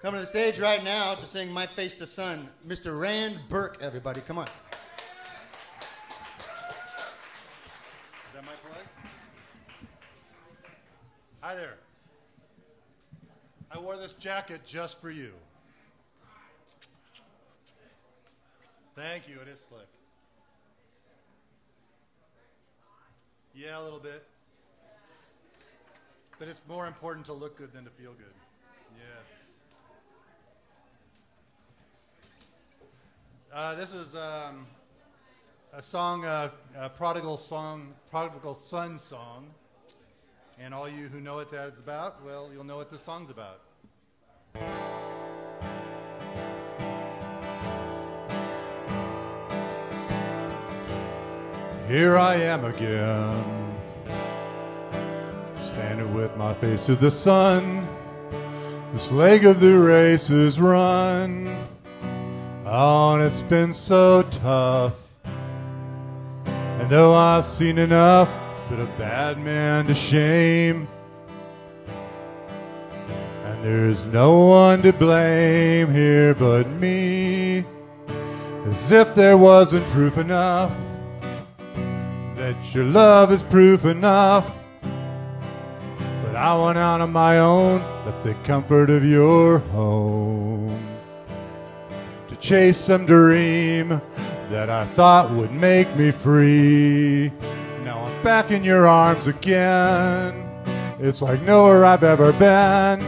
Coming to the stage right now to sing My Face to Son, Mr. Rand Berke, everybody. Come on. Is that my plug? Hi there. I wore this jacket just for you. Thank you. It is slick. Yeah, a little bit. But it's more important to look good than to feel good. Yes. Uh, this is um, a song, uh, a prodigal song, prodigal son song. And all you who know what that is about, well, you'll know what this song's about. Here I am again, standing with my face to the sun. This leg of the race is run. Oh, and it's been so tough. And though I've seen enough, put a bad man to shame. And there's no one to blame here but me. As if there wasn't proof enough that your love is proof enough. But I went out on my own, left the comfort of your home chase some dream that I thought would make me free. Now I'm back in your arms again. It's like nowhere I've ever been.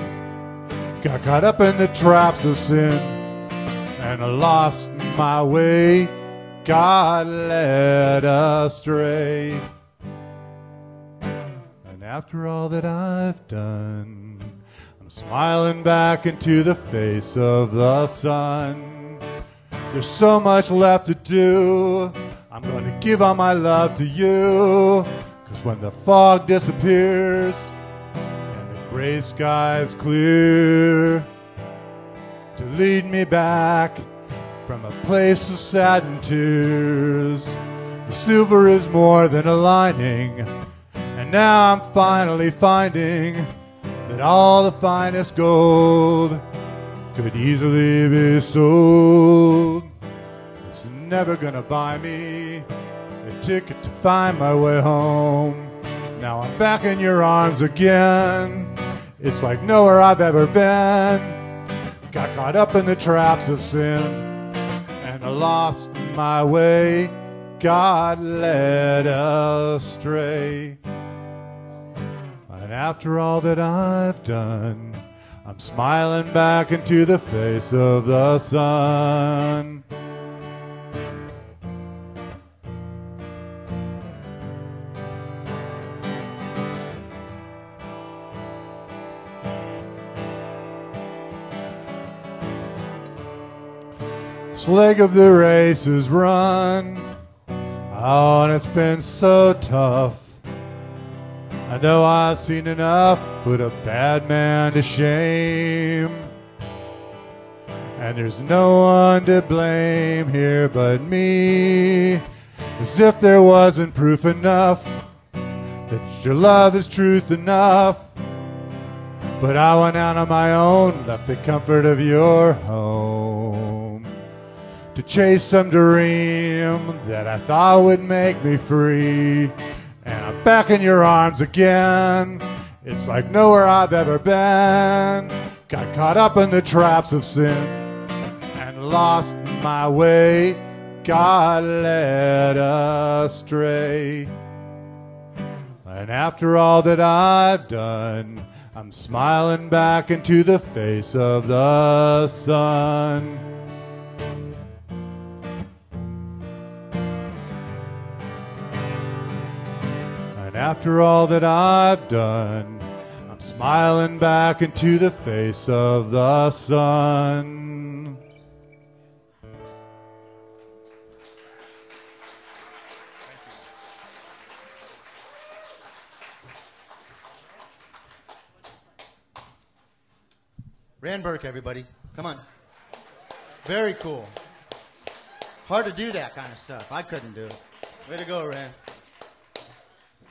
Got caught up in the traps of sin and I lost my way. God led astray. And after all that I've done, I'm smiling back into the face of the sun. There's so much left to do. I'm to give all my love to you. Cause when the fog disappears and the gray skies clear, to lead me back from a place of sad and tears. The silver is more than a lining, and now I'm finally finding that all the finest gold could easily be sold. It's never gonna buy me a ticket to find my way home. Now I'm back in your arms again. It's like nowhere I've ever been. Got caught up in the traps of sin and I lost my way. God led astray. And after all that I've done, I'm smiling back into the face of the sun. This leg of the race is run. Oh, and it's been so tough. I know I've seen enough, put a bad man to shame. And there's no one to blame here but me. As if there wasn't proof enough that your love is truth enough. But I went out on my own, left the comfort of your home to chase some dream that I thought would make me free. Back in your arms again. It's like nowhere I've ever been. Got caught up in the traps of sin and lost my way. God led astray. And after all that I've done, I'm smiling back into the face of the sun. After all that I've done, I'm smiling back into the face of the sun. Rand Berke, everybody. Come on. Very cool. Hard to do that kind of stuff. I couldn't do it. Way to go, Rand.